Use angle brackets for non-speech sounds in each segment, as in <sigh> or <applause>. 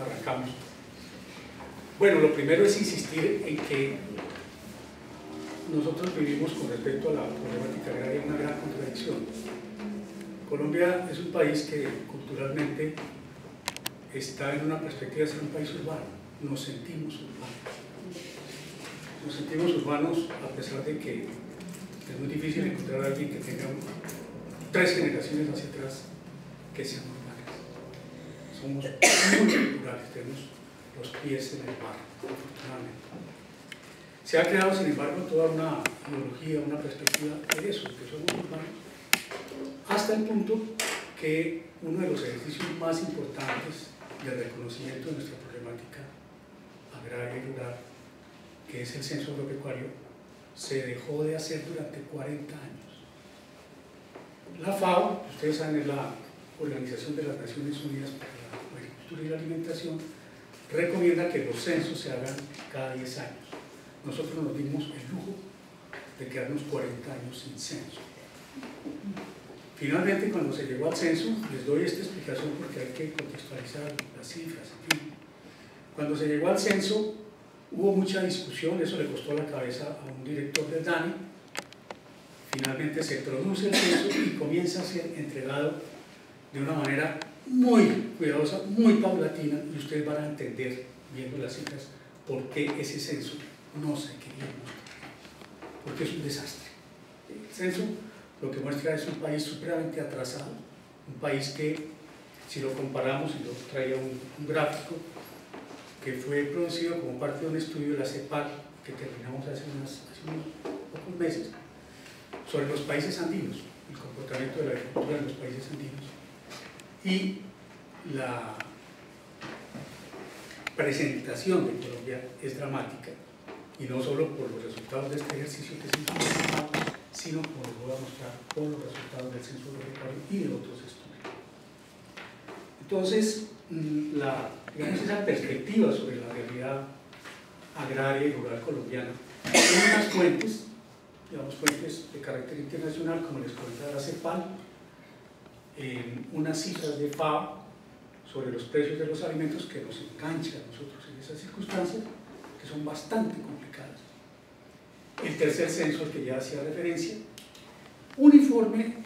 arrancamos. Bueno, lo primero es insistir en que nosotros vivimos con respecto a la problemática agraria una gran contradicción. Colombia es un país que culturalmente está en una perspectiva de ser un país urbano. Nos sentimos urbanos. Nos sentimos urbanos a pesar de que es muy difícil encontrar a alguien que tenga tres generaciones hacia atrás que urbanas. Somos muy culturales, tenemos los pies en el mar, afortunadamente. Se ha creado, sin embargo, toda una ideología, una perspectiva de eso, que somos urbanos, hasta el punto que uno de los ejercicios más importantes de reconocimiento de nuestra problemática agraria y rural, que es el censo agropecuario, se dejó de hacer durante 40 años. La FAO, ustedes saben, es la Organización de las Naciones Unidas para Y la Alimentación, recomienda que los censos se hagan cada 10 años. Nosotros nos dimos el lujo de quedarnos 40 años sin censo. Finalmente, cuando se llegó al censo, les doy esta explicación porque hay que contextualizar las cifras, en fin. Cuando se llegó al censo, hubo mucha discusión, eso le costó la cabeza a un director del DANI. Finalmente se produce el censo y comienza a ser entregado de una manera muy cuidadosa, muy paulatina, y ustedes van a entender, viendo las cifras, por qué ese censo no se quería mostrar. Porque es un desastre. El censo lo que muestra es un país supremamente atrasado, un país que, si lo comparamos, y lo traía un, gráfico, que fue producido como parte de un estudio de la CEPAL, que terminamos hace unos pocos meses, sobre los países andinos, el comportamiento de la agricultura en los países andinos, y la presentación de Colombia es dramática, y no solo por los resultados de este ejercicio que se hizo sino como les voy a mostrar con los resultados del censo agropecuario y de otros estudios. Entonces, mm, digamos, esa perspectiva sobre la realidad agraria y rural colombiana tiene unas fuentes, digamos fuentes de carácter internacional, como les comentaba la CEPAL, en unas cifras de FAO sobre los precios de los alimentos que nos enganchan a nosotros en esas circunstancias, que son bastante complicadas. El tercer censo al que ya hacía referencia, un informe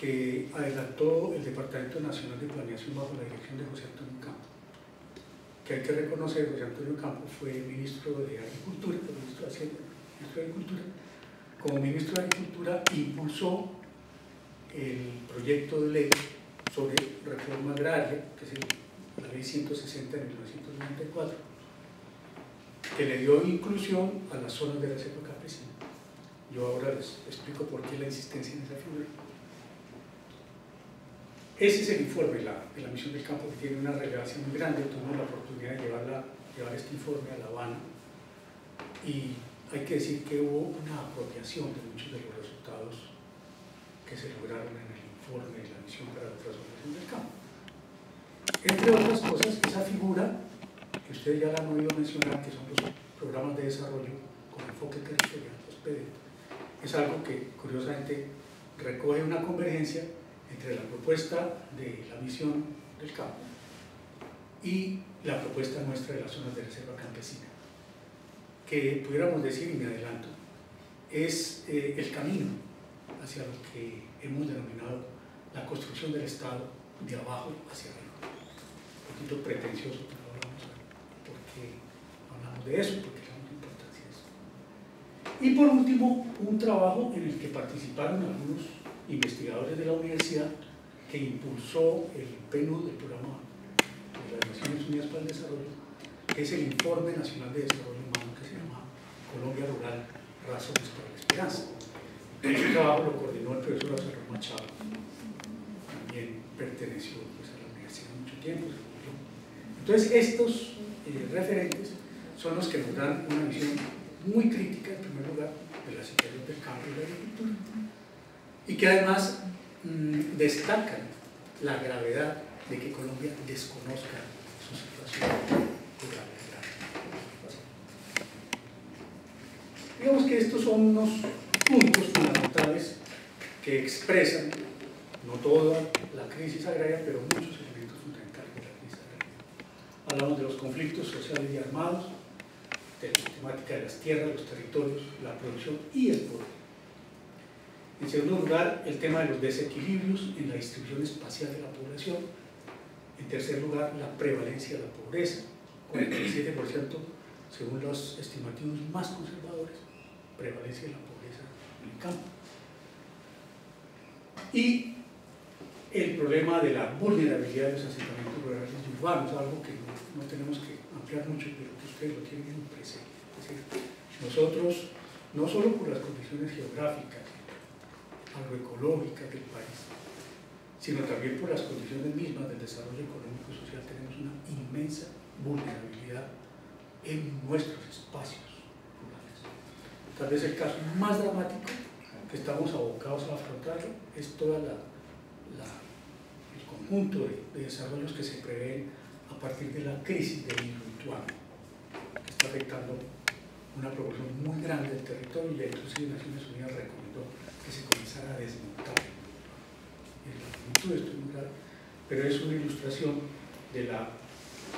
que adelantó el Departamento Nacional de Planeación bajo la dirección de José Antonio Campo, que hay que reconocer, José Antonio Campo fue ministro de Agricultura, ministro de Hacienda, ministro de Agricultura, como ministro de Agricultura impulsó el proyecto de ley sobre reforma agraria, que es la ley 160 de 1994, que le dio inclusión a las zonas de reserva campesina. Yo ahora les explico por qué la insistencia en esa figura. Ese es el informe de la, de la misión del campo que tiene una relevancia muy grande. Tuvimos la oportunidad de llevarla, llevar este informe a La Habana y hay que decir que hubo una apropiación de muchos de los resultados que se lograron en el informe de la misión para la transformación del campo. Entre otras cosas, esa figura que ustedes ya la han oído mencionar, que son los programas de desarrollo con enfoque territorial, los PD, es algo que curiosamente recoge una convergencia entre la propuesta de la misión del campo y la propuesta nuestra de las zonas de reserva campesina, que pudiéramos decir, y me adelanto, es eh, el camino hacia lo que hemos denominado la construcción del Estado de abajo hacia arriba. Un poquito pretencioso, de eso, porque es la importancia de eso. Y por último, un trabajo en el que participaron algunos investigadores de la universidad que impulsó el PNUD, el programa de las Naciones Unidas para el Desarrollo, que es el Informe Nacional de Desarrollo Humano que se llama Colombia Rural, Razones para la Esperanza. Trabajo lo coordinó el profesor Lázaro Machado, también perteneció pues, a la universidad mucho tiempo. Entonces, estos eh, referentes son los que nos dan una visión muy crítica, en primer lugar, de la situación del campo y la agricultura. Y que además mmm, destacan la gravedad de que Colombia desconozca su situación rural. Digamos que estos son unos que expresan no toda la crisis agraria, pero muchos elementos fundamentales de la crisis agraria. hablamos de los conflictos sociales y armados, de la temática de las tierras, los territorios, la producción y el poder. En segundo lugar, el tema de los desequilibrios en la distribución espacial de la población. En tercer lugar, la prevalencia de la pobreza, 47% según los estimativos más conservadores, prevalencia de la pobreza en el campo. Y el problema de la vulnerabilidad de los asentamientos rurales y urbanos, algo que no, tenemos que ampliar mucho, pero que ustedes lo tienen en presente. Es decir, nosotros, no solo por las condiciones geográficas, agroecológicas del país, sino también por las condiciones mismas del desarrollo económico y social, tenemos una inmensa vulnerabilidad en nuestros espacios rurales. Tal vez el caso más dramático que estamos abocados a afrontarlo es toda la, el conjunto de, desarrollos que se prevén a partir de la crisis del hilo que está afectando una proporción muy grande del territorio y inclusive Naciones Unidas recomendó que se comenzara a desmontar. La magnitud de esto es pero es una ilustración de la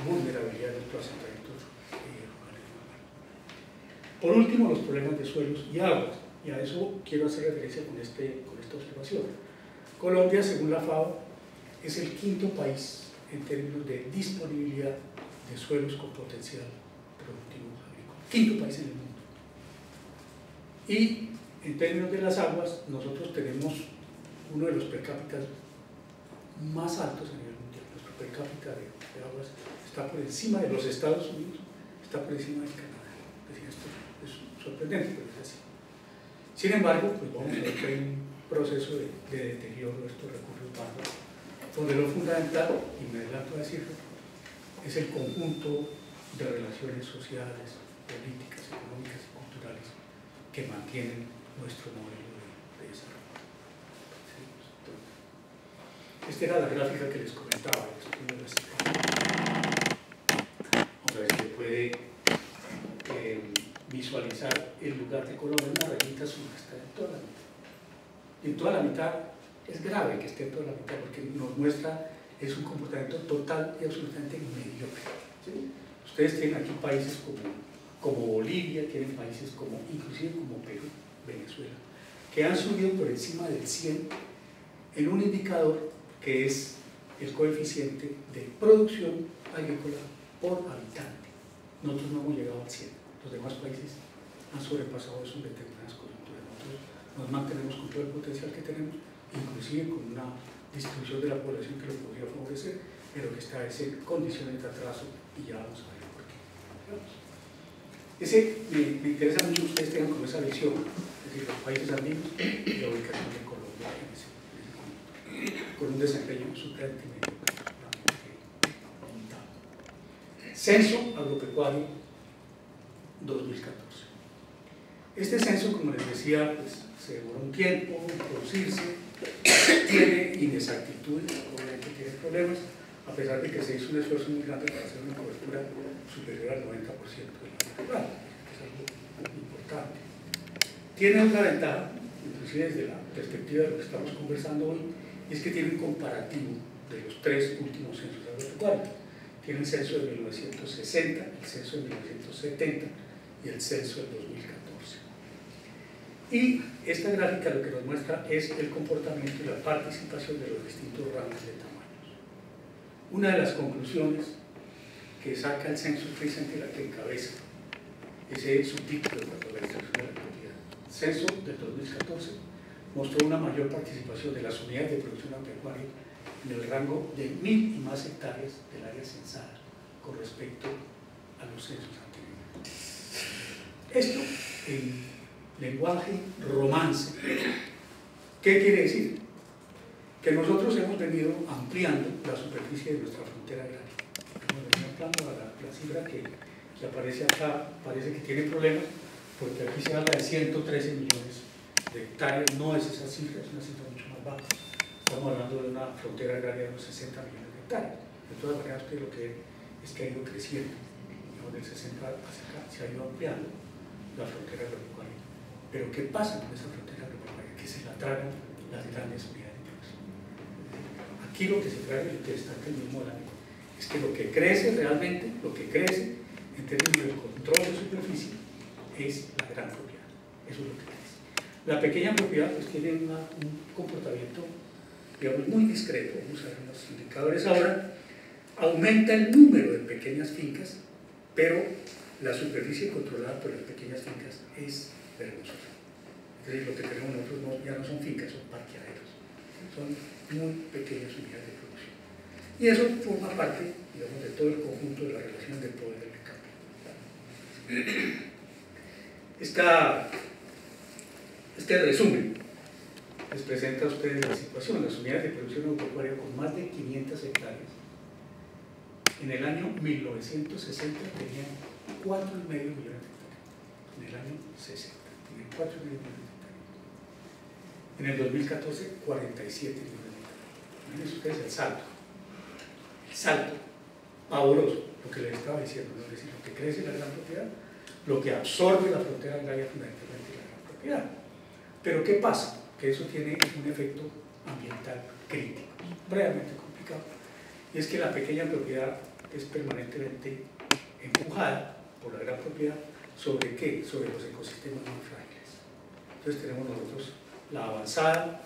vulnerabilidad de estos asentamientos eh, Por último, los problemas de suelos y aguas, y a eso quiero hacer referencia con, este, con esta observación. Colombia, según la FAO, es el quinto país en términos de disponibilidad de suelos con potencial productivo agrícola. Quinto país en el mundo. Y en términos de las aguas, nosotros tenemos uno de los per cápita más altos a nivel mundial. Nuestro per cápita de, aguas está por encima de los Estados Unidos, está por encima de Canadá. esto es sorprendente, pero es así. Sin embargo, pues vamos a ver que un proceso de, deterioro de estos recursos bárbaros, donde lo fundamental, y me adelanto a decirlo, es el conjunto de relaciones sociales, políticas, económicas y culturales que mantienen nuestro modelo de, desarrollo. Esta era la gráfica que les comentaba, el estudio de las se puede eh, visualizar el lugar de Colombia en una rayita azul que está en toda la mitad. en toda la mitad es grave que esté en toda la mitad porque nos muestra es un comportamiento total y absolutamente mediocre. Ustedes tienen aquí países como, como Bolivia, tienen países como, inclusive como Perú, Venezuela, que han subido por encima del 100 en un indicador que es el coeficiente de producción agrícola por habitante. Nosotros no hemos llegado al 100. Los demás países han sobrepasado en determinadas coyunturas. Nosotros nos mantenemos con todo el potencial que tenemos, inclusive con una distribución de la población que lo podría favorecer, pero que está en condiciones de atraso y ya vamos a ver por qué. Ese, me, me, interesa mucho que ustedes tengan como esa visión, es decir, los países andinos y la ubicación de Colombia en ese, con un desempeño supremamente Censo Agropecuario 2014. Este censo, como les decía, pues, se demoró un tiempo en producirse, tiene inexactitudes, obviamente tiene problemas, a pesar de que se hizo un esfuerzo muy grande para hacer una cobertura superior al 90% de la que es algo importante. Tiene otra ventaja, inclusive desde la perspectiva de lo que estamos conversando hoy, es que tiene un comparativo de los tres últimos censos agropecuarios tiene el censo de 1960, el censo de 1970 y el censo del 2014. Y esta gráfica lo que nos muestra es el comportamiento y la participación de los distintos rangos de tamaños. Una de las conclusiones que saca el censo precisamente la que encabeza ese subtítulo de la organización de la comunidad. Censo del 2014 mostró una mayor participación de las unidades de producción agropecuaria en el rango de mil y más hectáreas del área censada con respecto a los censos. Esto en lenguaje romance. ¿Qué quiere decir? Que nosotros hemos venido ampliando la superficie de nuestra frontera agraria. Hemos venido ampliando la, cifra que, que aparece acá, parece que tiene problemas, porque aquí se habla de 113 millones de hectáreas, no es esa cifra, es una cifra mucho más baja Estamos hablando de una frontera agraria de unos 60 millones de hectáreas. De todas maneras, usted lo que es que ha ido creciendo. Del 60 hacia acá se ha ido ampliando la frontera agropecuaria. Pero ¿qué pasa con esa frontera agropecuaria? Que se la tragan las grandes unidades. Aquí lo que se y lo que destaca el mismo año Es que lo que crece realmente, lo que crece en términos de control de superficie, es la gran propiedad. Eso es lo que crece. La pequeña propiedad pues tiene un comportamiento, digamos, muy discreto. Vamos a ver los indicadores ahora. Aumenta el número de pequeñas fincas, pero la superficie controlada por las pequeñas fincas es vergonzosa. Es decir, lo que tenemos nosotros ya no son fincas, son parqueaderos. Son muy pequeñas unidades de producción. Y eso forma parte, digamos, de todo el conjunto de la relación de poder del campo. Esta, este resumen les presenta a ustedes la situación. Las unidades de producción agropecuaria con más de 500 hectáreas en el año 1960 tenían 4,5 millones de hectáreas. En el año 60 tenían 4,5 millones de hectáreas. En el 2014, 47 millones de hectáreas. Miren ustedes el salto. El salto pavoroso, lo que les estaba diciendo, es decir, lo que crece la gran propiedad, lo que absorbe la frontera agraria fundamentalmente la gran propiedad. Pero ¿qué pasa? Que eso tiene un efecto ambiental crítico, realmente complicado. Y es que la pequeña propiedad es permanentemente empujada por la gran propiedad sobre qué? Sobre los ecosistemas más frágiles. Entonces tenemos nosotros la avanzada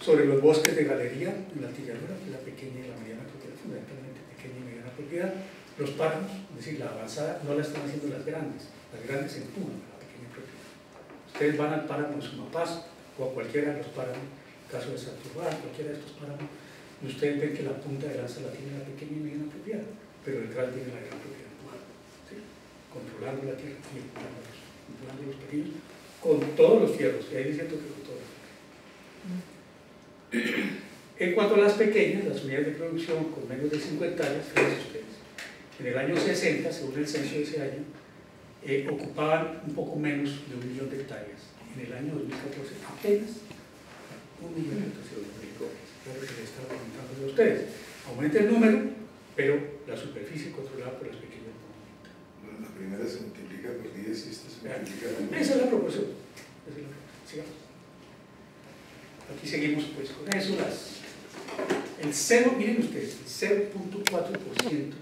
sobre los bosques de galería en la tilladura, que es la pequeña y la mediana propiedad, fundamentalmente pequeña y mediana propiedad, los páramos, es decir, la avanzada no la están haciendo las grandes, las grandes empujan a la pequeña propiedad. Ustedes van al páramo de Sumapaz o a cualquiera de los páramos, caso de Santurbán, cualquiera de estos páramos, y ustedes ven que la punta de lanza la tiene la pequeña y mediana propiedad, pero detrás tiene la gran propiedad. Controlando la tierra empujando los, pequeños con todos los fierros, y ahí diciendo que con todos <clears throat> los En cuanto a las pequeñas, las unidades de producción con menos de 50 años, fíjense ustedes, en el año 60, según el censo de ese año, eh, ocupaban un poco menos de un millón de hectáreas. En el año 2014, apenas un millón de hectáreas es lo que les estaba comentando de ustedes. Aumenta el número, pero la superficie controlada por las pequeñas la primera se multiplica por 10 y esta se multiplica por Esa es la proporción. Esa es la proporción. Sigamos. Aquí seguimos pues con eso. Las, el 0, miren ustedes, el 0.4%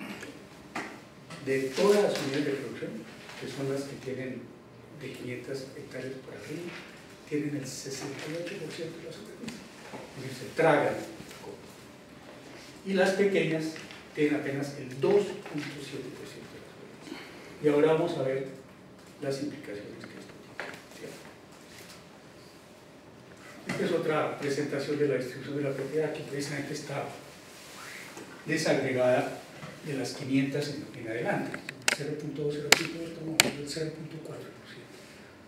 de todas las unidades de producción, que son las que tienen de 500 hectáreas por arriba, tienen el 68% de la superficie. Se tragan. Y las pequeñas tienen apenas el 2.7% de la superficie. Y ahora vamos a ver las implicaciones que esto tiene. Esta es otra presentación de la distribución de la propiedad que precisamente está desagregada de las 500 en, en adelante. 0.2, 0.2, estamos hablando del 0.4%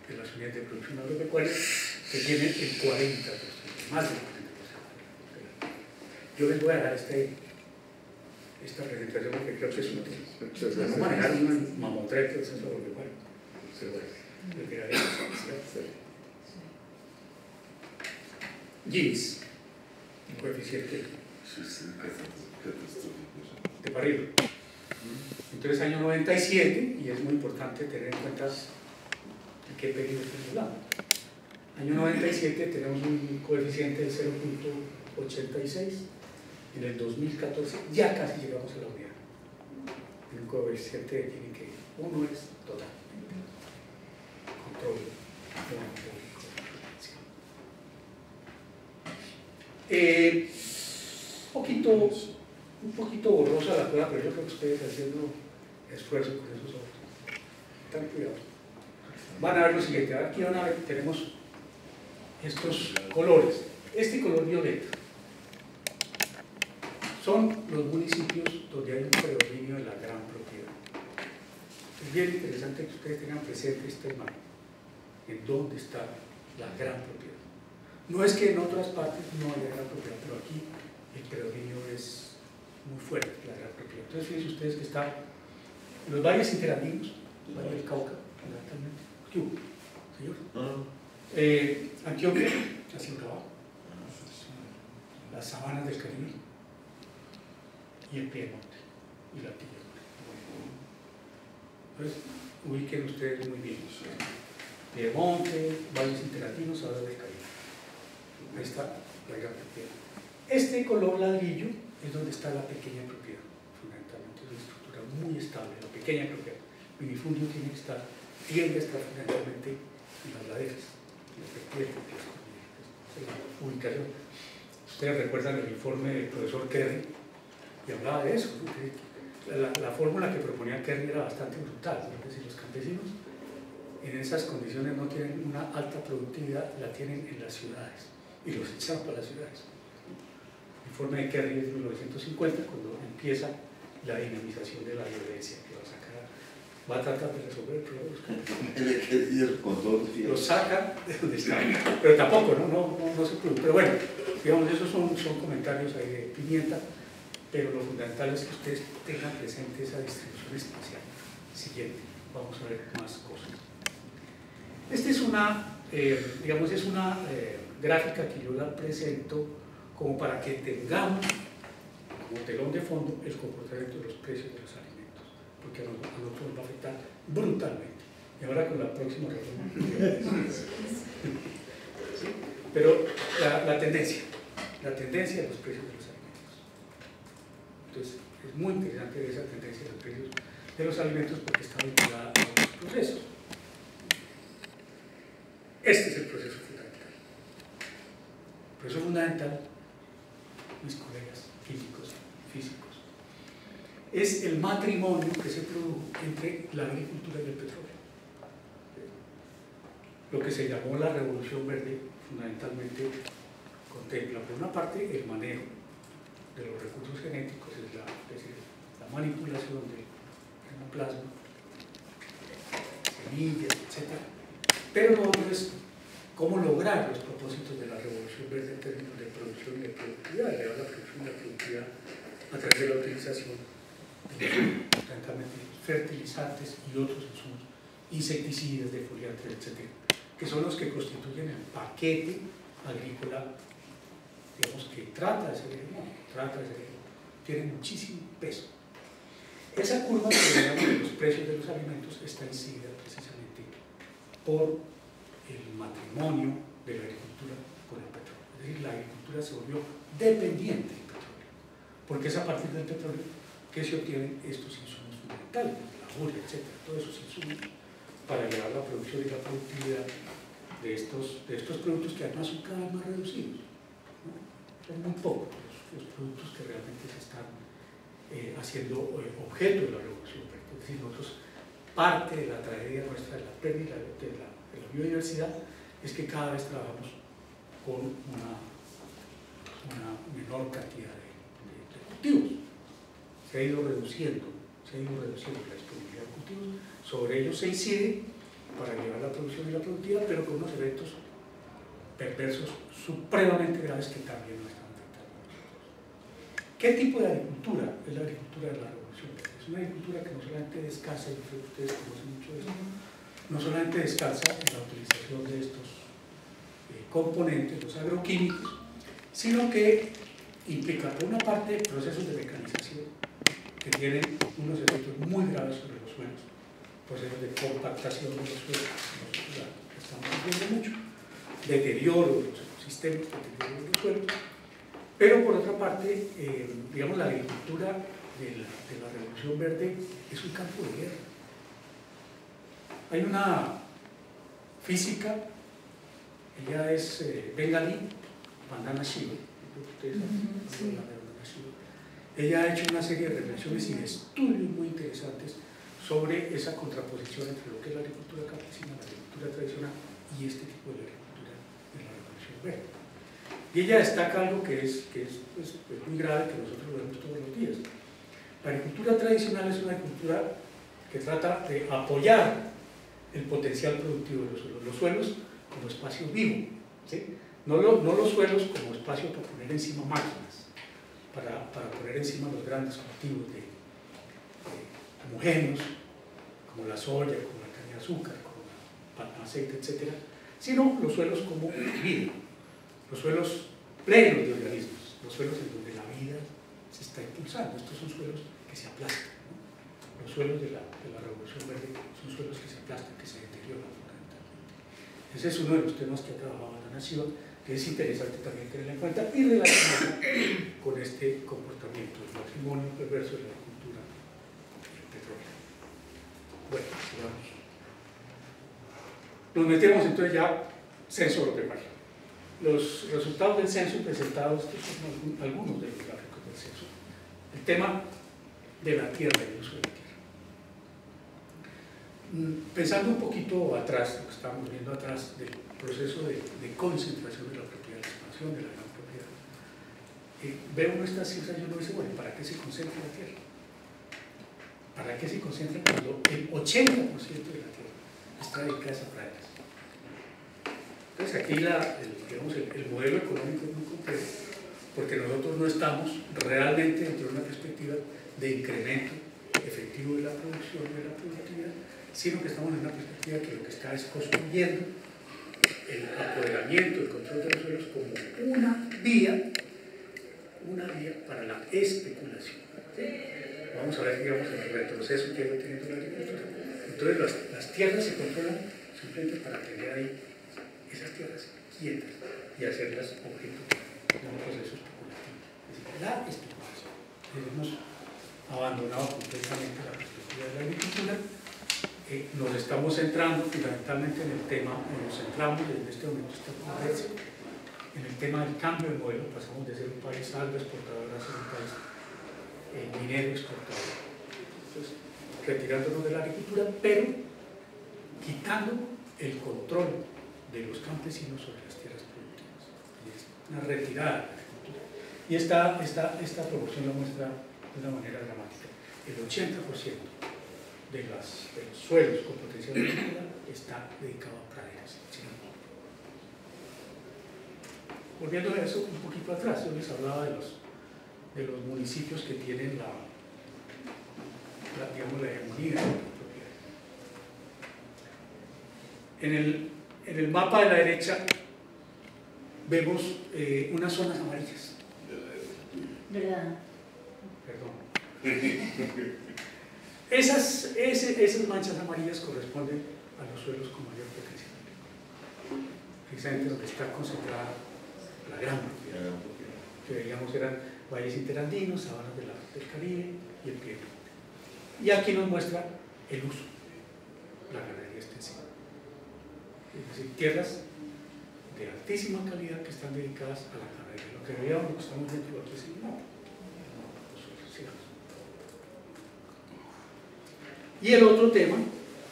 de las unidades de producción agropecuaria que tienen el 40%, más del 40%. Yo les voy a dar este, esta presentación porque creo que es útil. Para no manejar un mamotreto. Pero bueno, lo que haré es Ginis, un coeficiente Sí, sí, catastrófico. de barril. Entonces, año 97, y es muy importante tener en cuenta en qué periodo estamos hablando. Año 97 tenemos un coeficiente de 0.86, en el 2014 ya casi llegamos a la unidad. Un coeficiente tiene que, uno es total, control eh, un poquito, un poquito borrosa la prueba, pero yo creo que ustedes haciendo esfuerzo con esos ojos. Ten cuidado. Van a ver lo siguiente. Aquí van a ver, tenemos estos colores. Este color violeta son los municipios donde hay un predominio de la gran propiedad. Es bien interesante que ustedes tengan presente esta imagen, en dónde está la gran propiedad. No es que en otras partes no haya gran propiedad, pero aquí el predominio es muy fuerte, la gran propiedad. Entonces fíjense ustedes que está en los valles interandinos, el Valle del Cauca, fundamentalmente. ¿Qué hubo, señor? Eh, Antioquia, hacia abajo, las sabanas del Caribe y el Piemonte y la Tilla. Entonces, ubiquen ustedes muy bien. Piemonte, valles interlatinos, ahora del Caribe. Ahí está la gran propiedad. Este color ladrillo es donde está la pequeña propiedad, fundamentalmente, es una estructura muy estable, la pequeña propiedad. Minifundio tiene que estar, tiende a estar fundamentalmente en las laderas, en la ubicación. Ustedes recuerdan el informe del profesor Kerry y hablaba de eso, la, la, fórmula que proponía Kerry era bastante brutal, es decir, los campesinos en esas condiciones no tienen una alta productividad, la tienen en las ciudades y los echan para las ciudades. El informe de Kerry es de 1950, cuando empieza la dinamización de la violencia que va a sacar, va a tratar de resolver el problema de los Lo saca de donde está, pero tampoco, ¿no? No, no, se produce. Pero bueno, digamos, esos son, son comentarios ahí de pimienta, pero lo fundamental es que ustedes tengan presente esa distribución espacial. Siguiente, vamos a ver más cosas. Esta es una, eh, digamos, es una eh, gráfica que yo la presento como para que tengamos como telón de fondo el comportamiento de los precios de los alimentos, porque a nosotros nos va a afectar brutalmente. Y ahora con la próxima reforma. <laughs> Pero la, la, tendencia, la tendencia de los precios de los alimentos. Entonces, es muy interesante esa tendencia de los precios de los alimentos porque está vinculada a los procesos. Este es el proceso fundamental. El proceso fundamental, mis colegas químicos, físicos, es el matrimonio que se produjo entre la agricultura y el petróleo. Lo que se llamó la revolución verde fundamentalmente contempla, por una parte, el manejo de los recursos genéticos, es, decir, la manipulación del plasma, semillas, etc. Pero lo es cómo lograr los propósitos de la revolución verde en términos de producción y de productividad, elevar la producción y la productividad a través de la utilización de fertilizantes y otros insumos, insecticidas, defoliantes, etc., que son los que constituyen el paquete agrícola, digamos, que trata de ser trata de ser tiene muchísimo peso. Esa curva que llamamos de los precios de los alimentos está incidida precisamente por el matrimonio de la agricultura con el petróleo. Es decir, la agricultura se volvió dependiente del petróleo, porque es a partir del petróleo que se obtienen estos insumos fundamentales, la urea, etc., todos esos insumos para llevar la producción y la productividad de estos, de estos productos que además son cada vez más reducidos. Son muy pocos los, productos que realmente se están eh, haciendo eh, objeto de la revolución. Es decir, nosotros, parte de la tragedia nuestra de la pérdida de la de la biodiversidad es que cada vez trabajamos con una, menor cantidad de, cultivos. Se ha ido reduciendo, se ha ido reduciendo la disponibilidad de cultivos, sobre ellos se incide para llevar la producción y la productividad, pero con unos eventos perversos supremamente graves que también nosotros. ¿Qué tipo de agricultura es la agricultura de la revolución? Es una agricultura que no solamente descansa, ustedes conocen mucho de eso, no solamente descansa en la utilización de estos eh, componentes, los agroquímicos, sino que implica por una parte procesos de mecanización que tienen unos efectos muy graves sobre los suelos, procesos de compactación de los suelos, que estamos viendo mucho, deterioro de los ecosistemas, deterioro de los suelos, pero por otra parte, eh, digamos, la agricultura de la, de la revolución verde es un campo de guerra. Hay una física, ella es eh, bengalí, Vandana Shiva, ella ha hecho una serie de reflexiones y estudios muy interesantes sobre esa contraposición entre lo que es la agricultura campesina, la agricultura tradicional y este tipo de agricultura de la revolución verde. Y ella destaca algo que es, que es pues, muy grave, que nosotros lo vemos todos los días. La agricultura tradicional es una agricultura que trata de apoyar el potencial productivo de los suelos. Los suelos como espacio vivo, no, no, los suelos como espacio para poner encima máquinas, para, para poner encima los grandes cultivos de, homogéneos, como la soya, como la caña de azúcar, como el aceite, etc., sino los suelos como vida, los suelos plenos de organismos, los suelos en donde la vida se está impulsando. Estos son suelos que se aplastan. Los suelos de la, de la revolución verde son suelos que se aplastan, que se deterioran fundamentalmente. Ese es uno de los temas que ha trabajado la nación, que es interesante también tener en cuenta y relacionarla con este comportamiento, el matrimonio perverso de la cultura del petróleo. Bueno, sigamos. Nos metemos entonces ya censo agropecuario. Los resultados del censo presentados, estos son algunos de los gráficos del censo. El tema de la tierra y el uso de la tierra. Mm, pensando un poquito atrás, lo que estamos viendo atrás del proceso de, concentración de la propiedad, de expansión de la gran propiedad, eh, ve uno estas cifras y uno dice, bueno, ¿para qué se concentra la tierra? ¿Para qué se concentra cuando el 80% de la tierra está dedicada a esa praderas? Entonces aquí la, el, el, el modelo económico es muy complejo, porque nosotros no estamos realmente dentro de una perspectiva de incremento efectivo de la producción, de la productividad, sino que estamos en una perspectiva que lo que está es construyendo el apoderamiento, el control de los suelos como una vía, una vía para la especulación. Vamos a ver, digamos, el retroceso que va teniendo la agricultura. Entonces las, las tierras se controlan simplemente para tener ahí esas tierras quietas y hacerlas objeto de un proceso especulativo. Es decir, la especulación. Hemos abandonado completamente la perspectiva de la agricultura eh, nos estamos centrando fundamentalmente en el tema, nos centramos en este momento está en el tema del cambio de modelo, pasamos de ser un país algo exportador a ser un país eh, minero exportador. Entonces, retirándonos de la agricultura, pero quitando el control de los campesinos sobre las tierras productivas. Es una retirada de la agricultura. Y esta, esta, esta proporción lo muestra de una manera dramática. El 80% de, las, de los suelos con potencial agrícola está dedicado a praderas. Volviendo a eso un poquito atrás, yo les hablaba de los, de los municipios que tienen la, la, digamos, la hegemonía la. En el, en el mapa de la derecha vemos eh, unas zonas amarillas. ¿Verdad? Perdón. <laughs> Esas, ese, esas manchas amarillas corresponden a los suelos con mayor potencial. Precisamente donde está concentrada la gran propiedad, que veíamos eran valles interandinos, sabanas de la, del Caribe y el Piemonte. Y aquí nos muestra el uso, la ganadería extensiva. Es decir, tierras de altísima calidad que están dedicadas a la ganadería. Lo que veíamos, lo que estamos viendo aquí es el mapa. Y el otro tema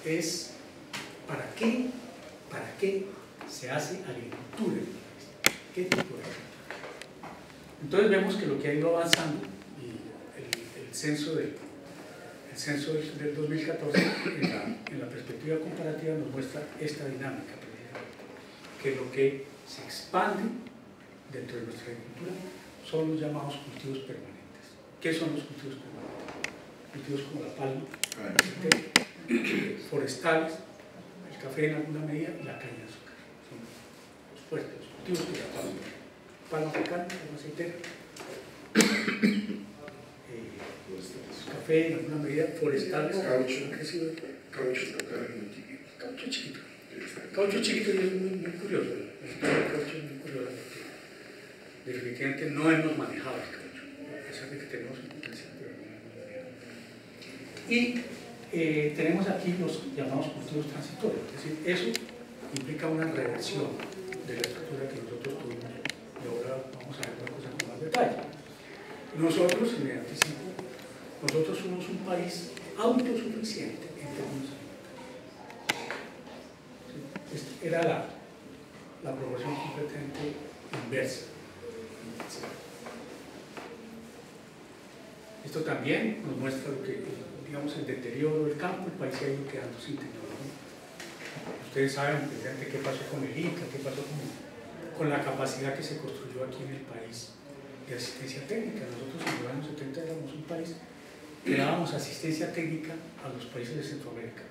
es ¿para qué, para qué se hace agricultura? ¿Qué tipo de agricultura? Entonces vemos que lo que ha ido avanzando y el, el censo, del, el censo del, del 2014 en la, en la perspectiva comparativa nos muestra esta dinámica que lo que se expande dentro de nuestra agricultura son los llamados cultivos permanentes. ¿Qué son los cultivos permanentes? Cultivos como la palma, forestales, el café en alguna medida y la caña de azúcar. Son los fuertes, los cultivos que la palma. Palma africana, palma aceitera. Café en alguna medida, forestales. Caucho. ¿Qué? Caucho. Caucho chiquito. Caucho chiquito y es muy, muy curioso. El caucho es muy curioso. Definitivamente no hemos manejado el caucho, a pesar de que tenemos un potencial, pero no hemos manejado. Y eh, tenemos aquí los llamados cultivos transitorios, es decir, eso implica una reversión de la estructura que nosotros tuvimos y ahora vamos a ver una cosa con más detalle. Nosotros, y me anticipo, nosotros somos un país autosuficiente en términos alimentarios. Era la, la proporción completamente inversa. Esto también nos muestra lo que, digamos, el deterioro del campo, el país ha ido quedando sin tecnología. Ustedes saben precisamente qué pasó con el Inca, qué pasó con, con la capacidad que se construyó aquí en el país de asistencia técnica. Nosotros en los años 70 éramos un país que dábamos asistencia técnica a los países de Centroamérica.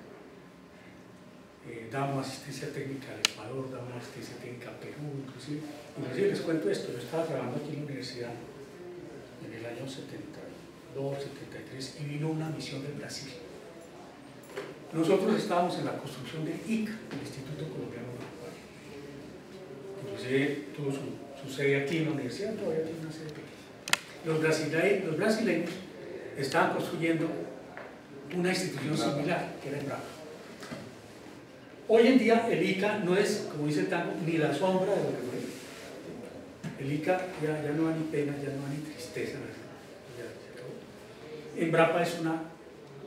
Eh, dábamos asistencia técnica al Ecuador, dábamos asistencia técnica a Perú, inclusive. Inclusive les cuento esto, yo estaba trabajando aquí en la universidad en el año 72, 73 y vino una misión del Brasil. Nosotros estábamos en la construcción del ICA, el Instituto Colombiano de Uruguay. inclusive tuvo su, su, sede aquí en la universidad, todavía tiene una sede pequeña. Los brasileños, los brasileños estaban construyendo una institución similar, que era Embrapa. Hoy en día el ICA no es, como dice el tango, ni la sombra de lo que fue. El ICA ya, ya no da ni pena, ya no da ni tristeza. Embrapa es una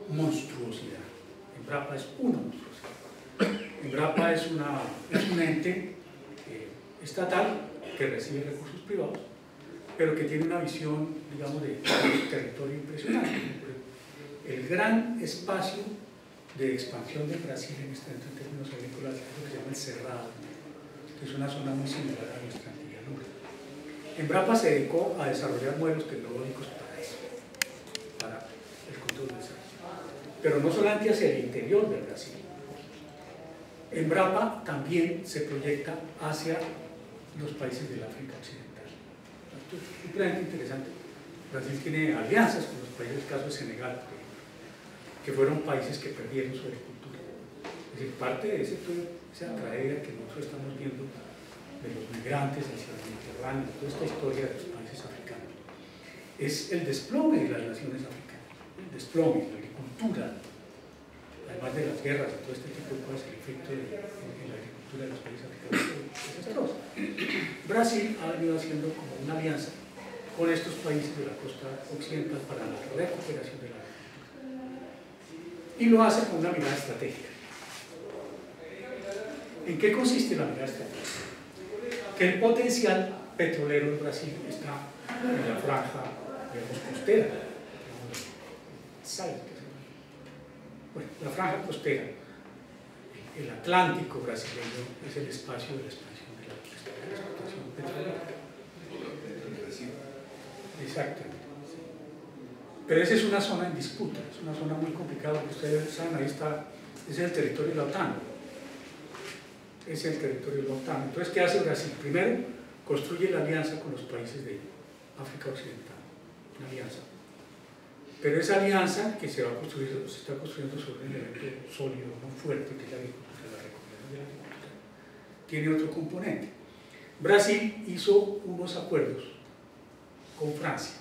monstruosidad. Embrapa es una monstruosidad. Embrapa es, una, es un ente eh, estatal que recibe recursos privados, pero que tiene una visión, digamos, de territorio impresionante. El gran espacio de expansión de Brasil en, este, en términos agrícolas es lo que se llama el Cerrado, que es una zona muy similar a nuestra antigua Embrapa se dedicó a desarrollar modelos tecnológicos pero no solamente hacia el interior del Brasil. Embrapa también se proyecta hacia los países del África Occidental. Esto es simplemente interesante. Brasil tiene alianzas con los países, el caso de Senegal, que fueron países que perdieron su agricultura. Es decir, parte de ese, esa tragedia que nosotros estamos viendo de los migrantes hacia el Mediterráneo, toda esta historia de los países africanos, es el desplome de las naciones africanas desplome, la agricultura, además de las guerras y todo este tipo de cosas, el efecto de, en la agricultura de los países africanos es desastroso. <clears throat> Brasil ha venido haciendo como una alianza con estos países de la costa occidental para la recuperación de la. Y lo hace con una mirada estratégica. ¿En qué consiste la mirada estratégica? Que el potencial petrolero en Brasil está en la franja, costera, bueno, la franja costera, el Atlántico brasileño es el espacio de la expansión de la, explotación petrolera. Exactamente. Pero esa es una zona en disputa, es una zona muy complicada, porque ustedes saben, ahí está, es el territorio de la OTAN. Es el territorio de la OTAN. Entonces, ¿qué hace Brasil? Primero, construye la alianza con los países de África Occidental, una alianza pero esa alianza que se va a construir, se está construyendo sobre un elemento sólido, muy fuerte, que es la agricultura, la recuperación de la agricultura, tiene otro componente. Brasil hizo unos acuerdos con Francia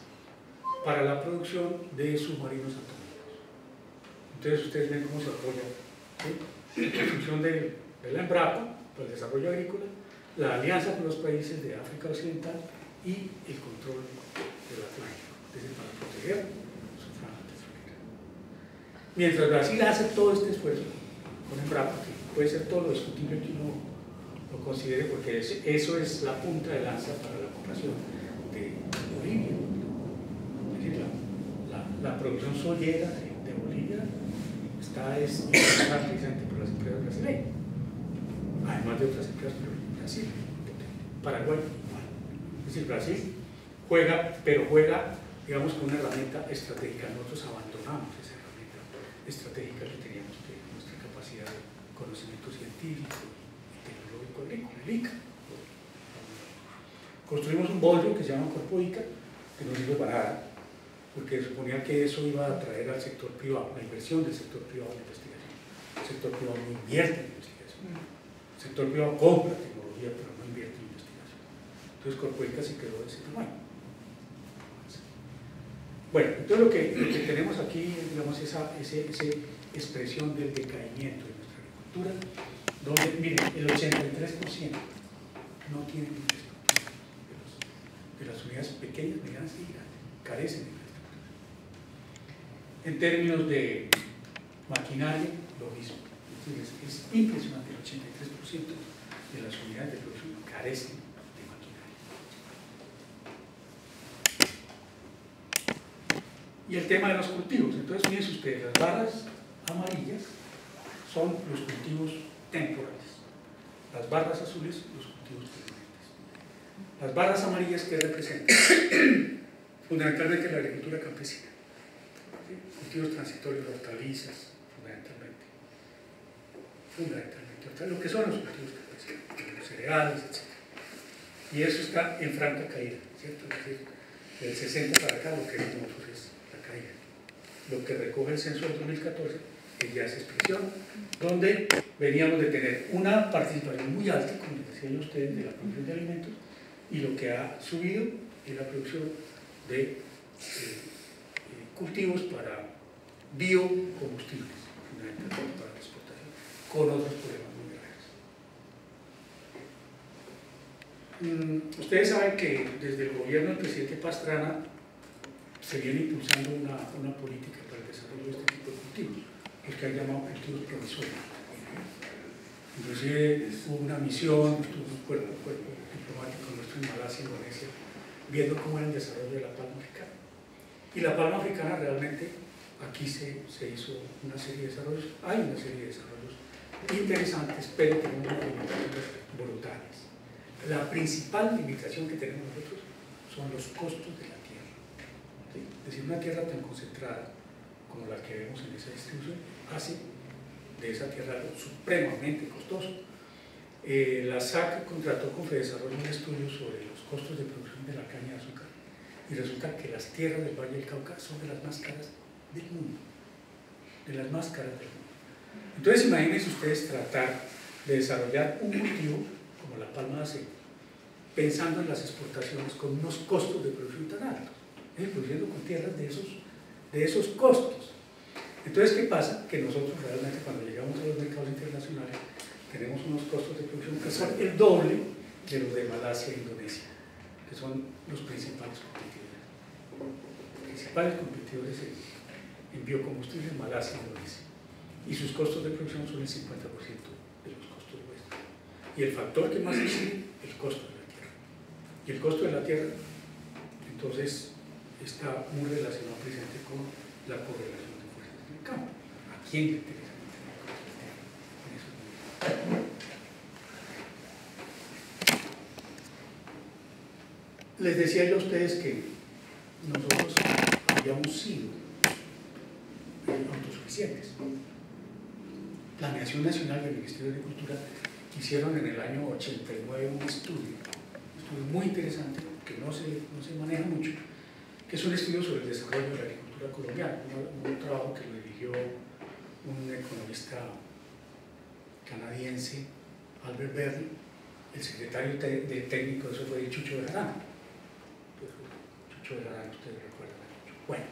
para la producción de submarinos atómicos. Entonces ustedes ven cómo se apoya la construcción de, la Embrapa para el desarrollo agrícola, la alianza con los países de África Occidental y el control del Atlántico, desde para proteger Mientras Brasil hace todo este esfuerzo con Embrapa, que puede ser todo lo discutible que uno lo considere, porque eso es la punta de lanza para la ocupación de Bolivia. Es decir, la, producción soyera de, Bolivia está es, precisamente por las empresas brasileñas, además de otras empresas, pero Brasil, Paraguay, Es decir, Brasil juega, pero juega, digamos, con una herramienta estratégica. Nosotros abandonamos estratégica que teníamos de nuestra capacidad de conocimiento científico y tecnológico agrícola, el ICA. Construimos un bollo que se llama Corpo ICA, que no sirve para nada, porque suponía que eso iba a atraer al sector privado, la inversión del sector privado en investigación. El sector privado no invierte en investigación. El sector privado compra tecnología, pero no invierte en investigación. Entonces Corpo ICA se quedó de ese tamaño. Bueno, entonces lo que, tenemos aquí digamos, esa, esa, expresión del decaimiento de nuestra agricultura, donde, miren, el 83% no tiene infraestructura. De, las unidades pequeñas, medianas y grandes, carecen de infraestructura. En términos de maquinaria, lo mismo. Es, es impresionante, el 83% de las unidades de producción carecen y el tema de los cultivos. Entonces, fíjense ustedes, las barras amarillas son los cultivos temporales, las barras azules los cultivos permanentes. Las barras amarillas <coughs> que representan fundamentalmente la agricultura campesina, cultivos transitorios, hortalizas, fundamentalmente, fundamentalmente, lo que son los cultivos campesinos, los cereales, etc. Y eso está en franca caída, ¿cierto? Es decir, del 60 para acá lo que vemos es lo que recoge el censo del 2014, que ya es expresión, donde veníamos de tener una participación muy alta, como les decía yo a ustedes, de la producción de alimentos, y lo que ha subido es la producción de eh, eh, cultivos para biocombustibles, fundamentalmente para la exportación, con otros problemas muy graves. Mm, ustedes saben que desde el gobierno del presidente Pastrana se viene impulsando una, una política para el desarrollo de este tipo de cultivos, los que han llamado cultivos provisorios. Inclusive hubo una misión, estuvo un cuerpo, cuerpo diplomático nuestro en Malasia, Indonesia, viendo cómo era el desarrollo de la palma africana. Y la palma africana realmente, aquí se, se hizo una serie de desarrollos, hay una serie de desarrollos interesantes, pero tenemos unas limitaciones brutales. La principal limitación que tenemos nosotros son los costos de la. Es decir, una tierra tan concentrada como la que vemos en esa distribución hace de esa tierra algo supremamente costoso. Eh, la SAC contrató con Fedesarrollo un estudio sobre los costos de producción de la caña de azúcar y resulta que las tierras del Valle del Cauca son de las más caras del mundo, de las más caras del mundo. Entonces imagínense ustedes tratar de desarrollar un cultivo como la palma de aceite, pensando en las exportaciones con unos costos de producción tan altos, ¿eh? produciendo con tierras de esos, de esos costos. Entonces, ¿qué pasa? Que nosotros realmente cuando llegamos a los mercados internacionales tenemos unos costos de producción que son el doble de los de Malasia e Indonesia, que son los principales competidores. Los principales competidores en biocombustibles Malasia e Indonesia. Y sus costos de producción son el 50% de los costos nuestros. Y el factor que más incide, el costo de la tierra. Y el costo de la tierra, entonces, está muy relacionado presente con la correlación campo. ¿A quién le interesa Les decía yo a ustedes que nosotros habíamos sido autosuficientes. Planeación Nacional del Ministerio de Agricultura hicieron en el año 89 un estudio, un estudio muy interesante que no se, no se maneja mucho, que es un estudio sobre el desarrollo de la agricultura colombiana, un, trabajo que lo un economista canadiense, Albert Berry, el secretario de técnico de eso fue Chucho Vergara. Chucho Vergara, ustedes recuerdan. Bueno,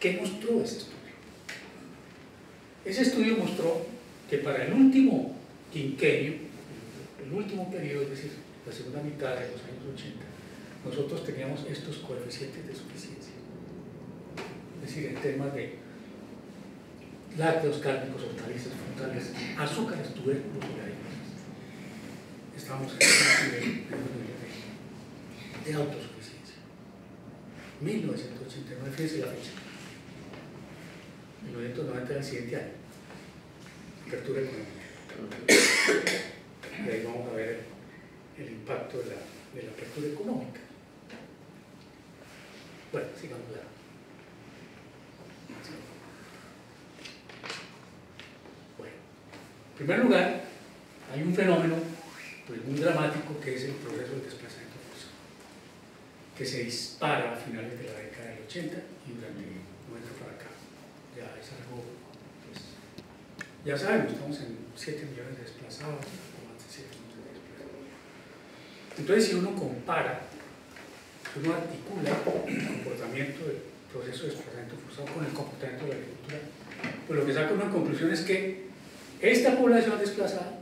¿qué mostró ese estudio? Ese estudio mostró que para el último quinquenio, el último periodo, es decir, la segunda mitad de los años 80, nosotros teníamos estos coeficientes de suficiencia. Es decir, en temas de lácteos, cárnicos, hortalizas, frutales, azúcares, tubérculos y gallinas. Estamos en un nivel de, de autosuficiencia. 1989, fíjense la fecha. 1990 del siguiente año. Apertura económica. Y ahí vamos a ver el, el impacto de la, de la apertura económica. Bueno, sigamos la. En primer lugar, hay un fenómeno pues, muy dramático que es el proceso del desplazamiento forzado, que se dispara a finales de la década del 80 y durante el momento para acá. Ya es algo, pues, ya sabemos, estamos en 7 millones de desplazados, o más de 7 millones de desplazados. Entonces, si uno compara, uno articula el comportamiento del proceso de desplazamiento forzado con el comportamiento de la agricultura, pues lo que saca una conclusión es que esta población desplazada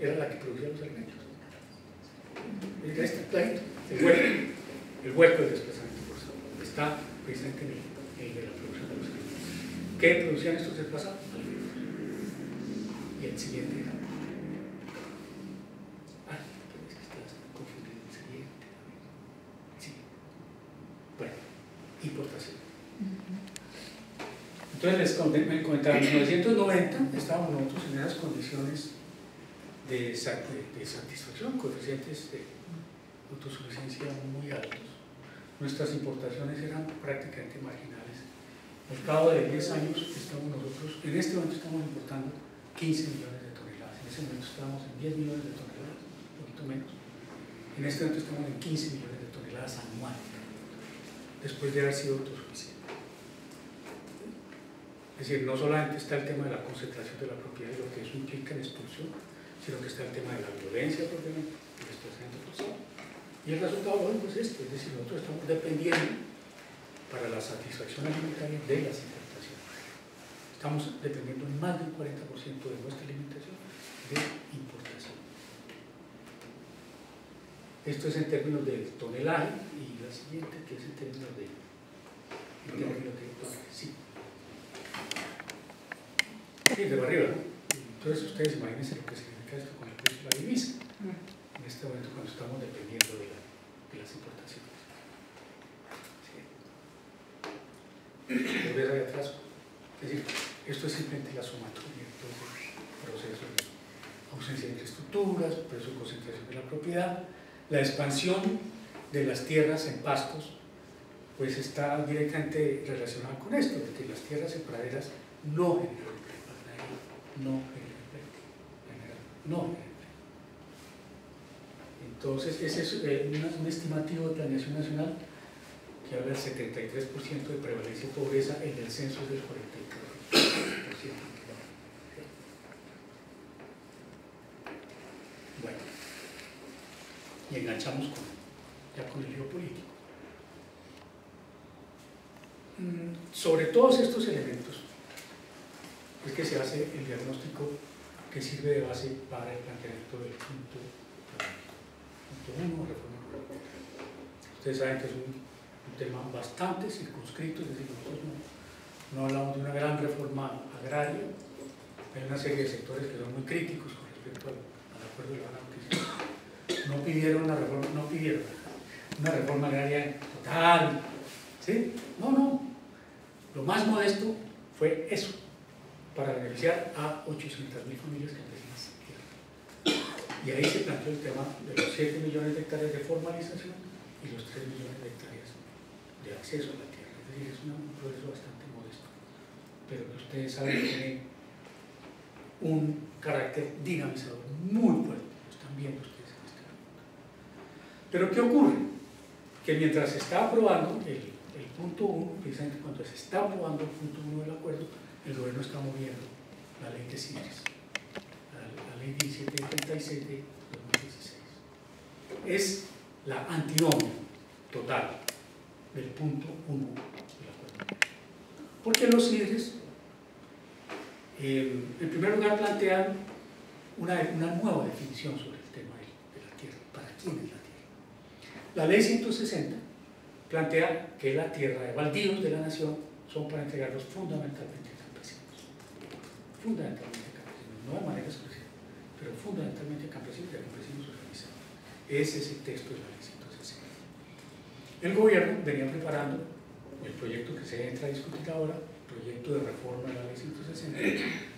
era la que producía los alimentos. Mira este el hueco, el hueco del desplazamiento forzado, está precisamente en el, de la producción de los alimentos. ¿Qué producían estos desplazados? Y el siguiente era. Ah, es que estás confundiendo el siguiente. Sí. Bueno, importación. En 1990 estábamos nosotros en esas condiciones de, de, satisfacción, coeficientes de autosuficiencia muy altos. Nuestras importaciones eran prácticamente marginales. Al cabo de 10 años estamos nosotros, en este momento estamos importando 15 millones de toneladas. En ese momento estábamos en 10 millones de toneladas, un poquito menos. En este momento estamos en 15 millones de toneladas anuales, después de haber sido autosuficientes. Es decir, no solamente está el tema de la concentración de la propiedad y lo que eso implica en expulsión, sino que está el tema de la violencia propiamente, el desplazamiento social. Y el resultado lógico es este, es decir, nosotros estamos dependiendo para la satisfacción alimentaria de las importaciones. Estamos dependiendo en más del 40% de nuestra alimentación de importación. Esto es en términos de tonelaje y la siguiente que es en términos de, en términos de sí. Sí, de arriba. Entonces ustedes imagínense lo que significa esto con el precio de la divisa. En este momento cuando estamos dependiendo de, la, de las importaciones. volver ahí atrás. Es decir, esto es simplemente la sumatoria entonces, procesos de ausencia de infraestructuras, precio de concentración de la propiedad, la expansión de las tierras en pastos, pues está directamente relacionada con esto, de que las tierras en praderas no generan no generan no Entonces, ese es eh, un, estimativo de planeación nacional que habla del 73% de prevalencia de pobreza en el censo del 44%. Bueno, y enganchamos con, ya con el geopolítico. Mm, sobre todos estos elementos es que se hace el diagnóstico que sirve de base para el planteamiento del punto 1, reforma Ustedes saben que es un tema bastante circunscrito, es decir, nosotros no, hablamos de una gran reforma agraria, hay una serie de sectores que son muy críticos con respecto al, acuerdo de la no pidieron una reforma, no pidieron una reforma agraria total, ¿sí? No, no, lo más modesto fue eso, para beneficiar a 800.000 familias campesinas. Y ahí se planteó el tema de los 7 millones de hectáreas de formalización y los 3 millones de hectáreas de acceso a la tierra. Es decir, es un proceso bastante modesto, pero que ustedes saben que tiene un carácter dinamizador muy fuerte. Lo están viendo ustedes en este momento. Pero ¿qué ocurre? Que mientras se está aprobando el, el punto 1, precisamente cuando se está aprobando el punto 1 del acuerdo, el gobierno está moviendo la ley de CIDES, la, la ley 1737 de 2016. Es la antinomia total del punto 1 del acuerdo. Porque los CIDES, eh, en primer lugar, plantean una, una, nueva definición sobre el tema de, la tierra, para quién es la tierra. La ley 160 plantea que la tierra de baldíos de la nación son para entregarlos fundamentalmente a campesinos. Fundamentalmente a campesinos, no de manera exclusiva, pero fundamentalmente a campesinos y a campesinos organizados. Ese es el texto de la ley el gobierno venía preparando el proyecto que se entra a discutir ahora, el proyecto de reforma de la ley 160,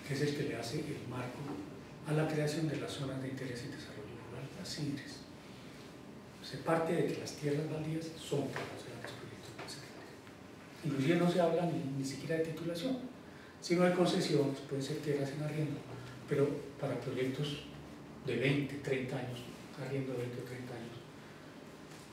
que es el que le hace el marco a la creación de las zonas de interés y desarrollo rural, las CINDRES. Se parte de que las tierras baldías son para los grandes proyectos empresariales. Inclusive no se habla ni, ni siquiera de titulación, sino de concesiones, pueden ser tierras en arriendo, pero para proyectos de 20, 30 años, arriendo de 20 o 30 años,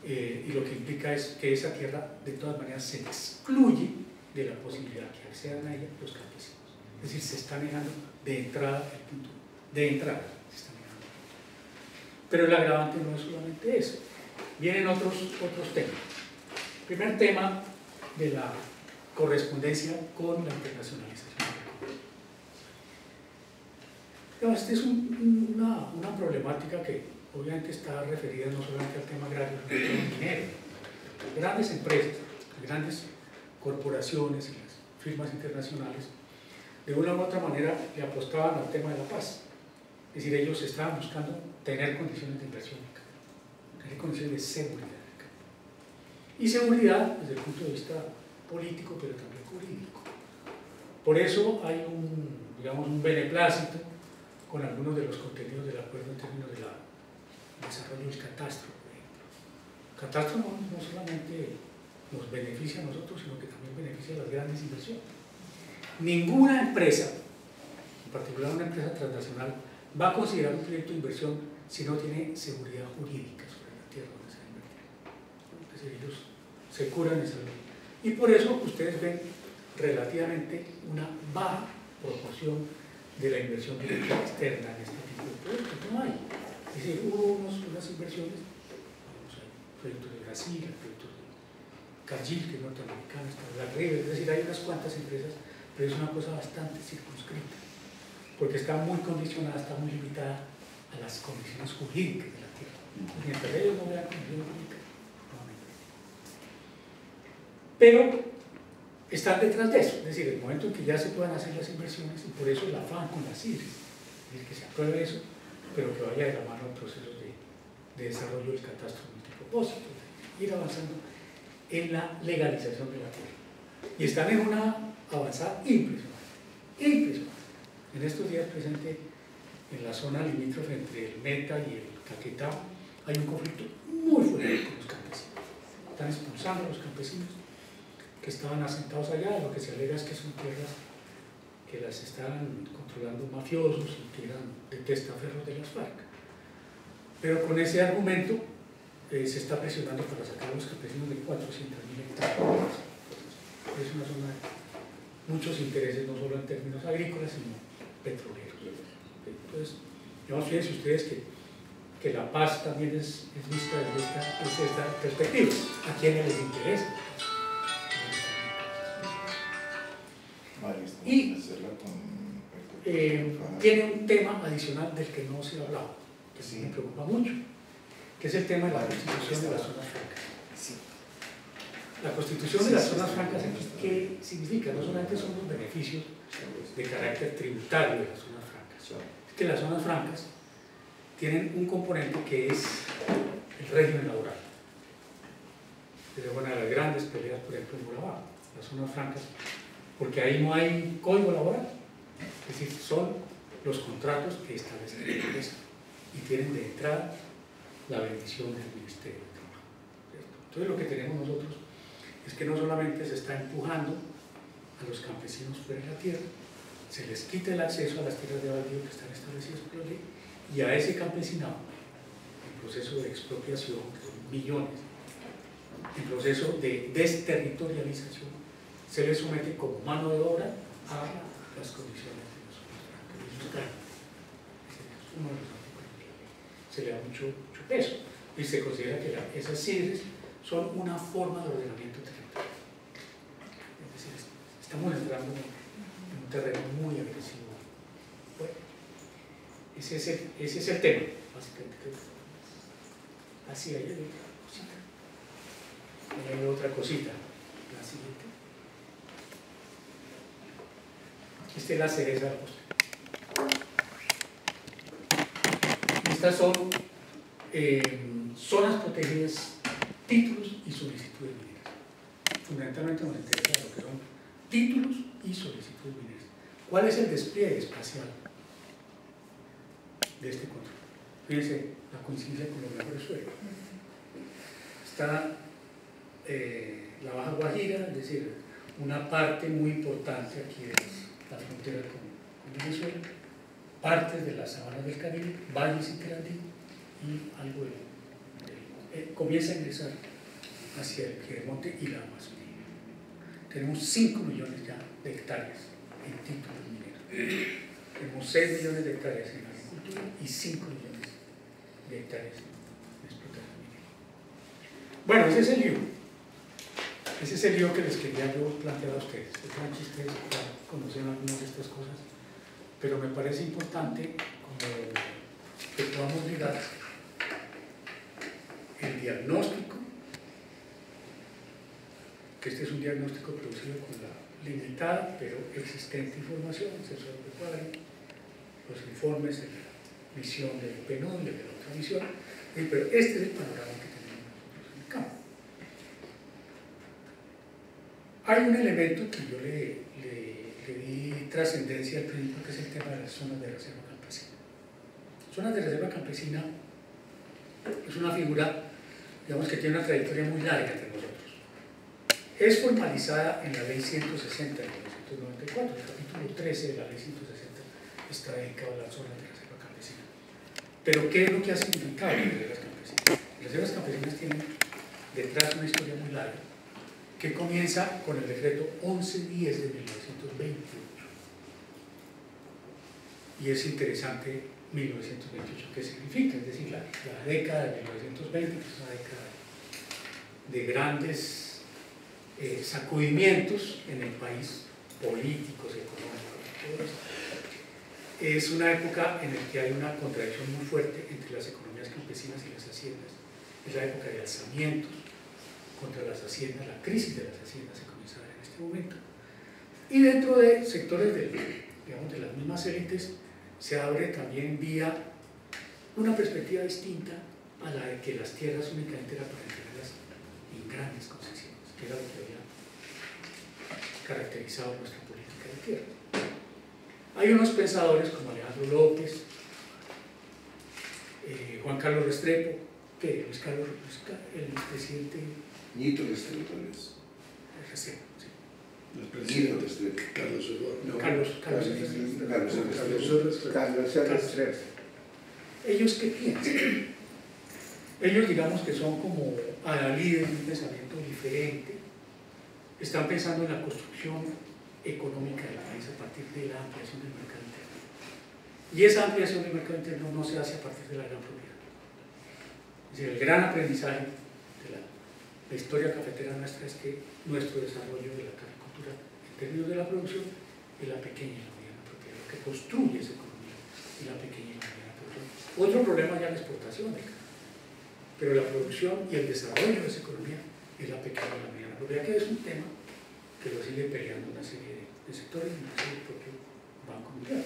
eh, y lo que implica es que esa tierra de todas maneras se excluye de la posibilidad que accedan a ella los campesinos. Es decir, se está negando de entrada el punto, de entrada se está negando. Pero el agravante no es solamente eso, vienen otros, otros temas. primer tema de la correspondencia con la internacionalización. Esta es una, una problemática que obviamente está referida no solamente al tema agrario, sino al dinero. Grandes empresas, grandes corporaciones las firmas internacionales, de una u otra manera le apostaban al tema de la paz. Es decir, ellos estaban buscando tener condiciones de inversión tener condiciones de seguridad Y seguridad desde el punto de vista político, pero también jurídico. Por eso hay un, digamos, un beneplácito con algunos de los contenidos del acuerdo en términos de la desarrollo del catastro, por ejemplo. Catastro no, solamente nos beneficia a nosotros, sino que también beneficia a las grandes inversiones. Ninguna empresa, en particular una empresa transnacional, va a considerar un proyecto de inversión si no tiene seguridad jurídica sobre la tierra donde se va a invertir. Ellos se curan esa ley. Y por eso ustedes ven relativamente una baja proporción de la inversión externa en este tipo de proyectos. No hay. Es decir, hubo unas inversiones, vamos a proyectos de Brasil, proyectos de Cargill, que es norteamericano, está la River, es decir, hay unas cuantas empresas, pero es una cosa bastante circunscrita, porque está muy condicionada, está muy limitada a las condiciones jurídicas de la tierra. Mientras ellos no vean condiciones jurídicas, Pero están detrás de eso, es decir, el momento en que ya se puedan hacer las inversiones, y por eso el afán con las CIRES, es decir, que se apruebe eso, pero que vaya de la mano a procesos de, de desarrollo del catastro multipropósito, de ir avanzando en la legalización de la tierra. Y están en una avanzada impresionante, impresionante. En estos días presente en la zona limítrofe entre el Meta y el Caquetá hay un conflicto muy fuerte con los campesinos. Están expulsando a los campesinos que estaban asentados allá, lo que se alega es que son tierras que las estaban controlando mafiosos y que eran de testaferros de las FARC. Pero con ese argumento eh, se está presionando para sacar los campesinos de 400.000 hectáreas. Es una zona de muchos intereses, no solo en términos agrícolas, sino petroleros. Entonces, digamos, fíjense ustedes que, que la paz también es, es vista desde esta, desde esta perspectiva. ¿A quiénes les interesa? Y eh, tiene un tema adicional del que no se ha hablado, que sí. me preocupa mucho, que es el tema de la constitución de las zonas francas. La constitución de las zonas francas, ¿qué significa? No solamente son los beneficios de carácter tributario de las zonas francas, es que las zonas francas tienen un componente que es el régimen laboral. Es una de las grandes peleas, por ejemplo, en Urabá. Las zonas francas porque ahí no hay código laboral. Es decir, son los contratos que establecen la empresa y tienen de entrada la bendición del Ministerio de Trabajo. Entonces lo que tenemos nosotros es que no solamente se está empujando a los campesinos fuera de la tierra, se les quita el acceso a las tierras de baldío que están establecidas por la ley y a ese campesinado, en proceso de expropiación, que son millones, en proceso de desterritorialización, se le somete como mano de obra a las condiciones de los Se le da mucho, peso y se considera que esas CIRES son una forma de ordenamiento territorial. Es decir, estamos entrando en un terreno muy agresivo. Bueno, ese es el, ese es el tema, básicamente. Así hay otra cosita. Hay otra cosita. La siguiente. Esta es la cereza del postre. Estas son eh, zonas protegidas, títulos y solicitudes mineras. Fundamentalmente nos interesa lo que son títulos y solicitudes mineras. ¿Cuál es el despliegue espacial de este control? Fíjense la coincidencia con los mejores suelos. Está eh, la Baja Guajira, es decir, una parte muy importante aquí de la frontera con, Venezuela, partes de las sabanas del Caribe, valles y y algo de, eh, comienza a ingresar hacia el Piedemonte y la Amazonía. Tenemos 5 millones ya de hectáreas en títulos mineros. Tenemos 6 millones de hectáreas en agricultura y 5 millones de hectáreas en explotación minera. Bueno, ese es el lío. Ese es el lío que les quería yo plantear a ustedes. Es ustedes ya conocen algunas de estas cosas, pero me parece importante que podamos mirar el diagnóstico, que este es un diagnóstico producido con la limitada pero existente información sensor de los informes de la misión del PNUD, de la otra misión, pero este es el panorama que tenemos nosotros en el campo. Hay un elemento que yo le, trascendencia al principio, que es el tema de las zonas de reserva campesina. Zonas de reserva campesina es una figura, digamos, que tiene una trayectoria muy larga entre nosotros. Es formalizada en la Ley 160 de 1994, el capítulo 13 de la Ley 160 está dedicado a las zonas de reserva campesina. Pero, ¿qué es lo que ha significado las reservas campesinas? Las reservas campesinas tienen detrás una historia muy larga que comienza con el decreto 1110 de 1928. Y es interesante 1928, ¿qué significa? Es decir, la, década de 1920, que es una década de grandes eh, sacudimientos en el país, políticos, económicos. Es una época en la que hay una contradicción muy fuerte entre las economías campesinas y las haciendas. Es la época de alzamientos contra las haciendas, la crisis de las haciendas se comienza en este momento. Y dentro de sectores de, digamos, de las mismas élites se abre también vía una perspectiva distinta a la de que las tierras únicamente eran para entregarlas en grandes concesiones, que era lo que había caracterizado nuestra política de tierra. Hay unos pensadores como Alejandro López, eh, Juan Carlos Restrepo, que Luis Carlos, el presidente... Nito Restrepo, Restrepo, sí. Restrepo, Carlos No, Carlos, Carlos, Carlos, Carlos, Carlos, ¿Ellos qué piensan? <clears throat> Ellos digamos que son como adalides de un pensamiento diferente. Están pensando en la construcción económica del país a partir de la ampliación del mercado interno. Y esa ampliación del mercado interno no se hace a partir de la gran propiedad. El gran aprendizaje historia cafetera nuestra es que nuestro desarrollo de la caficultura en términos de la producción es la pequeña y la mediana propiedad, lo que construye esa economía y la pequeña y la mediana producción. Otro problema ya es la exportación de café, pero la producción y el desarrollo de esa economía es la pequeña y la mediana propiedad, que es un tema que lo sigue peleando una serie de, sectores, inclusive el propio Banco Mundial.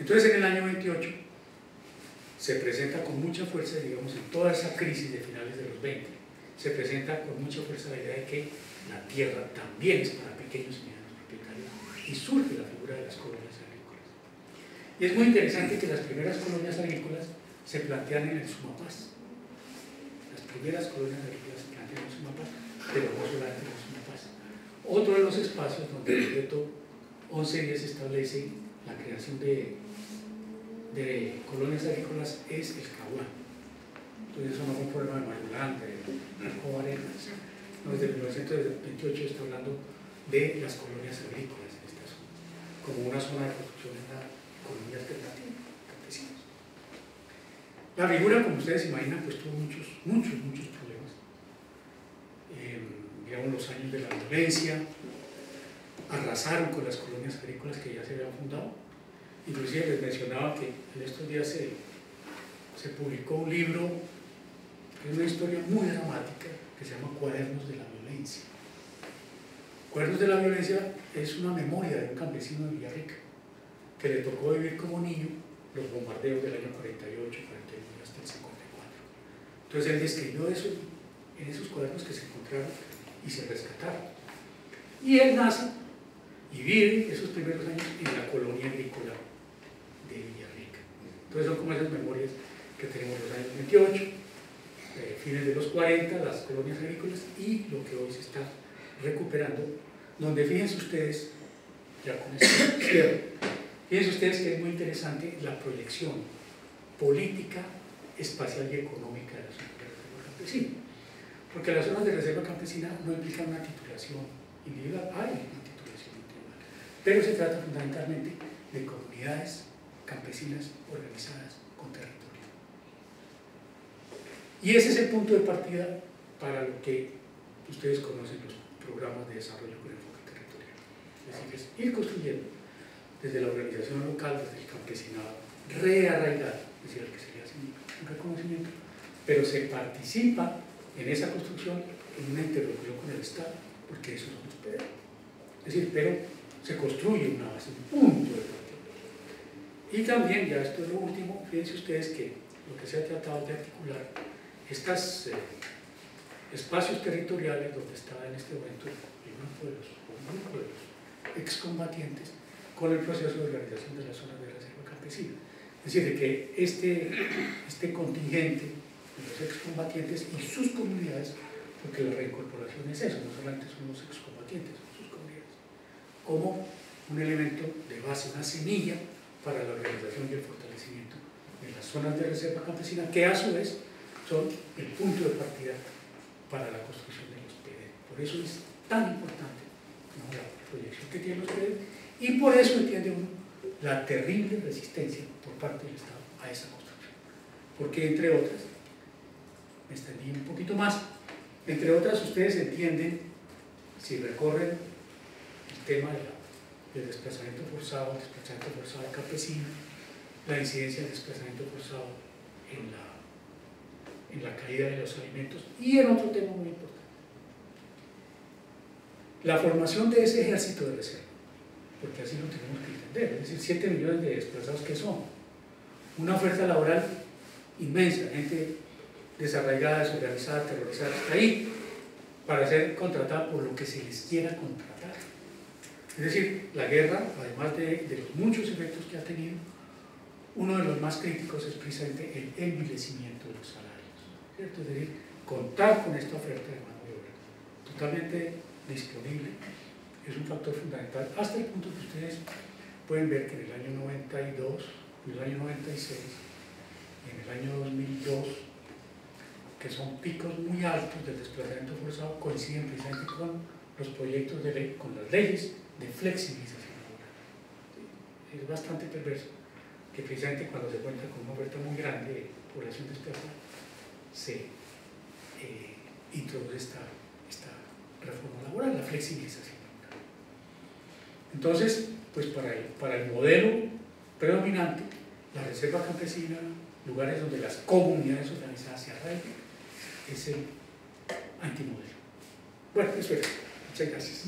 Entonces en el año 28 se presenta con mucha fuerza, digamos, en toda esa crisis de finales de los 20, se presenta con mucha fuerza la idea de que la tierra también es para pequeños y medianos propietarios y surge la figura de las colonias agrícolas. Y es muy interesante que las primeras colonias agrícolas se plantean en el Sumapaz. Las primeras colonias agrícolas se plantean en el Sumapaz, pero no solamente en el Sumapaz. Otro de los espacios donde el decreto 1110 establece la creación de colonias agrícolas es el caguán. Entonces es un problema de Marulanda, de Marco Arenas. No, desde 1928 está hablando de las colonias agrícolas en esta zona, como una zona de construcción de la economía alternativa, campesinos. La figura, como ustedes imaginan, pues tuvo muchos, muchos, muchos problemas. Eh, digamos, los años de la violencia, arrasaron con las colonias agrícolas que ya se habían fundado, Inclusive les mencionaba que en estos días se, se publicó un libro es una historia muy dramática que se llama Cuadernos de la Violencia. Cuadernos de la Violencia es una memoria de un campesino de Villarrica que le tocó vivir como niño los bombardeos del año 48, 41 hasta el 54. Entonces él describió eso en esos cuadernos que se encontraron y se rescataron. Y él nace y vive esos primeros años en la colonia agrícola de Villarrica. Entonces son como esas memorias que tenemos los años 28, eh, fines de los 40, las colonias agrícolas y lo que hoy se está recuperando, donde fíjense ustedes, ya con esto cierro, fíjense ustedes que es muy interesante la proyección política, espacial y económica de las zonas de reserva campesina. Porque las zonas de reserva campesina no implican una titulación individual, hay una titulación individual, pero se trata fundamentalmente de comunidades campesinas organizadas con territorio. Y ese es el punto de partida para lo que ustedes conocen los programas de desarrollo con enfoque territorial. Es decir, es ir construyendo desde la organización local, desde el campesinado, rearraigar, es decir, al que se le un reconocimiento, pero se participa en esa construcción en una interlocución con el Estado, porque eso es lo que Es decir, pero se construye una base, un punto de y también, ya esto es lo último, fíjense ustedes que lo que se ha tratado de articular, estos eh, espacios territoriales donde está en este momento el grupo de los, excombatientes con el proceso de organización de las zonas de reserva campesina. Es decir, de que este, este contingente de los excombatientes y sus comunidades, porque la reincorporación es eso, no solamente son los excombatientes, son sus comunidades, como un elemento de base, una semilla para la organización y el fortalecimiento de las zonas de reserva campesina, que a su vez son el punto de partida para la construcción de los PD. Por eso es tan importante la proyección que tienen los créditos y por eso entiende uno la terrible resistencia por parte del Estado a esa construcción. Porque entre otras, me extendí un poquito más, entre otras ustedes entienden, si recorren el tema del desplazamiento forzado, el desplazamiento forzado campesino, la incidencia del desplazamiento forzado en la, en la caída de los alimentos y en otro tema muy importante, la formación de ese ejército de reserva, porque así lo tenemos que entender, es decir, 7 millones de desplazados que son, una oferta laboral inmensa, gente desarraigada, desorganizada, terrorizada, está ahí para ser contratada por lo que se les quiera contratar. Es decir, la guerra, además de, los muchos efectos que ha tenido, uno de los más críticos es precisamente el envilecimiento de los. Es decir, contar con esta oferta de mano de obra totalmente disponible es un factor fundamental hasta el punto que ustedes pueden ver que en el año 92, en el año 96 y en el año 2002 que son picos muy altos del desplazamiento forzado, coinciden precisamente con los proyectos de ley, con las leyes de flexibilización laboral. Es bastante perverso que precisamente cuando se cuenta con una oferta muy grande de población desplazada, se eh, introduce esta, esta reforma laboral, la flexibilización. Entonces, pues para el, para el modelo predominante, la reserva campesina, lugares donde las comunidades organizadas se arraigan, es el antimodelo. Bueno, eso es. Muchas gracias.